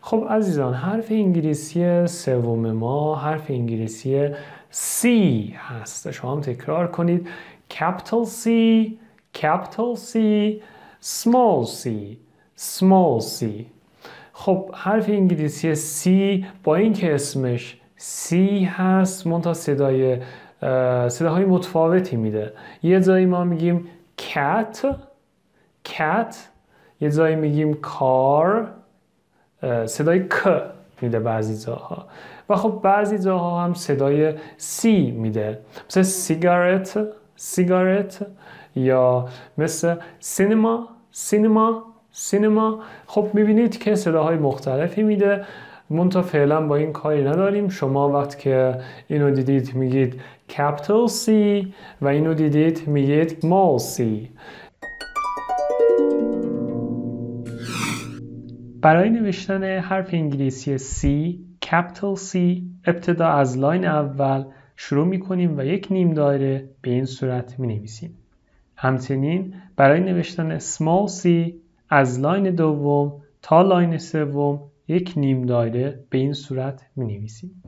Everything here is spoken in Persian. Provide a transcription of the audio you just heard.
خب عزیزان حرف انگلیسی سوم ما حرف انگلیسی C هست. شما هم تکرار کنید. Capital C capital C small c small c. خب حرف انگلیسی C با اینکه اسمش C هست منتها صدای صداهای متفاوتی میده. یه جایی ما میگیم cat cat یه جایی میگیم کار صدای ک میده بعضی جاها. و خب بعضی جاها هم صدای سی میده. مثل سیگارت سیگارت یا مثل سینما سینما سینما خب می‌بینید که صداهای مختلفی میده. منتها فعلا با این کاری نداریم شما وقت که اینو دیدید میگید capital C و اینو دیدید میگید small c برای نوشتن حرف انگلیسی C capital C ابتدا از line اول شروع می کنیم و یک نیم دایره به این صورت می نویسیم. همچنین برای نوشتن small c از line دوم تا line سوم یک نیم دایره به این صورت می نویسیم.